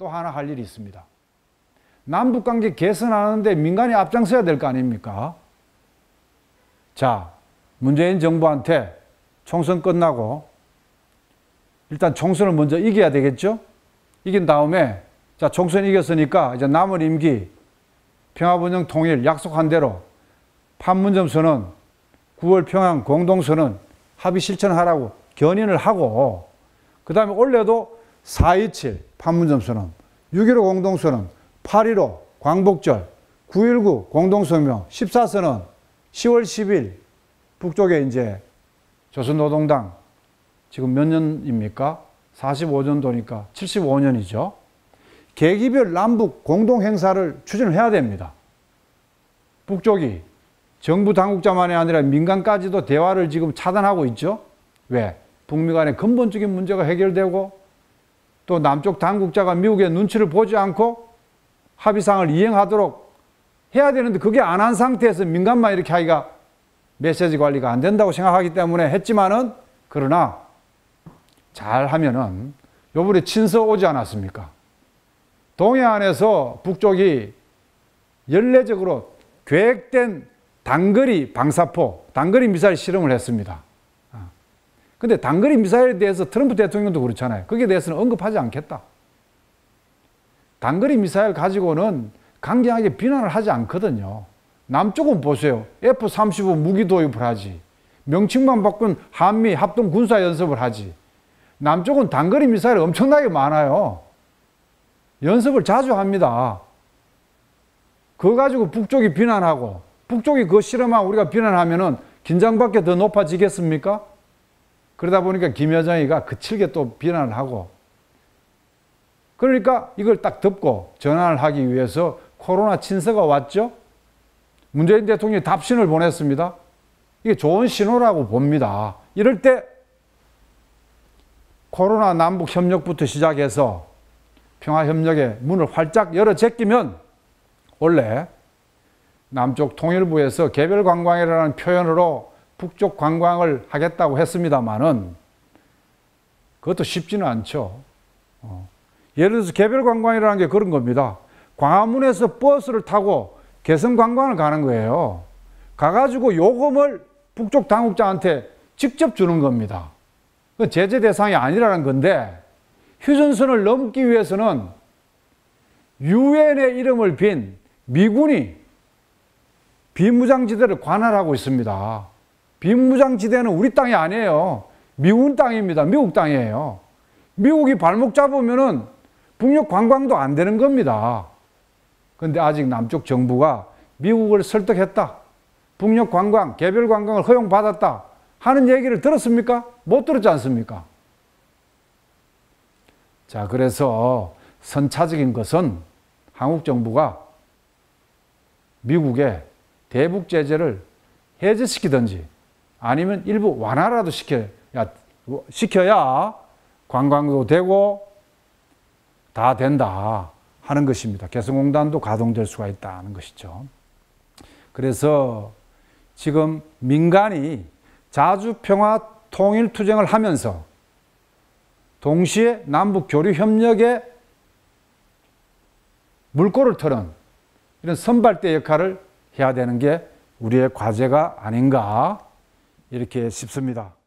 또 하나 할 일이 있습니다. 남북 관계 개선하는데 민간이 앞장서야 될 거 아닙니까? 자, 문재인 정부한테 총선 끝나고 일단 총선을 먼저 이겨야 되겠죠? 이긴 다음에 자, 총선 이겼으니까 이제 남은 임기 평화번영 통일 약속한 대로 판문점 선언, 9월 평양 공동선언 합의 실천하라고 견인을 하고 그 다음에 올해도 4.27 판문점 선언, 6.15 공동선언, 8.15 광복절, 9.19 공동성명, 14선언, 10월 10일 북쪽에 이제 조선노동당 지금 몇 년입니까? 45년도니까 75년이죠. 계기별 남북 공동행사를 추진을 해야 됩니다. 북쪽이 정부 당국자만이 아니라 민간까지도 대화를 지금 차단하고 있죠. 왜? 북미 간의 근본적인 문제가 해결되고 또 남쪽 당국자가 미국의 눈치를 보지 않고 합의상을 이행하도록 해야 되는데 그게 안 한 상태에서 민간만 이렇게 하기가 메시지 관리가 안 된다고 생각하기 때문에 했지만은 그러나 잘 하면은 요번에 친서 오지 않았습니까? 동해안에서 북쪽이 연례적으로 계획된 단거리 방사포, 단거리 미사일 실험을 했습니다. 아. 근데 단거리 미사일에 대해서 트럼프 대통령도 그렇잖아요. 거기에 대해서는 언급하지 않겠다. 단거리 미사일 가지고는 강경하게 비난을 하지 않거든요. 남쪽은 보세요. F-35 무기 도입을 하지. 명칭만 바꾼 한미 합동 군사 연습을 하지. 남쪽은 단거리 미사일 엄청나게 많아요. 연습을 자주 합니다. 그거 가지고 북쪽이 비난하고 북쪽이 그 실험하고 우리가 비난하면은 긴장밖에 더 높아지겠습니까? 그러다 보니까 김여정이가 그칠게 또 비난을 하고 그러니까 이걸 딱 덮고 전환을 하기 위해서 코로나 친서가 왔죠. 문재인 대통령이 답신을 보냈습니다. 이게 좋은 신호라고 봅니다. 이럴 때 코로나 남북 협력부터 시작해서 평화 협력의 문을 활짝 열어 제끼면 원래 남쪽 통일부에서 개별 관광이라는 표현으로 북쪽 관광을 하겠다고 했습니다만은 그것도 쉽지는 않죠. 어. 예를 들어서 개별 관광이라는 게 그런 겁니다. 광화문에서 버스를 타고 개성 관광을 가는 거예요. 가가지고 요금을 북쪽 당국자한테 직접 주는 겁니다. 그 제재 대상이 아니라는 건데 휴전선을 넘기 위해서는 유엔의 이름을 빈 미군이 비무장지대를 관할하고 있습니다. 비무장지대는 우리 땅이 아니에요. 미군 땅입니다. 미국 땅이에요. 미국이 발목 잡으면은 북녘 관광도 안 되는 겁니다. 근데 아직 남쪽 정부가 미국을 설득했다. 북녘 관광, 개별 관광을 허용받았다. 하는 얘기를 들었습니까? 못 들었지 않습니까? 자, 그래서 선차적인 것은 한국 정부가 미국에 대북 제재를 해제시키든지 아니면 일부 완화라도 시켜야, 시켜야 관광도 되고 다 된다 하는 것입니다. 개성공단도 가동될 수가 있다는 것이죠. 그래서 지금 민간이 자주평화 통일투쟁을 하면서 동시에 남북 교류 협력에 물꼬를 트는 이런 선발대 역할을 해야 되는 게 우리의 과제가 아닌가 이렇게 싶습니다.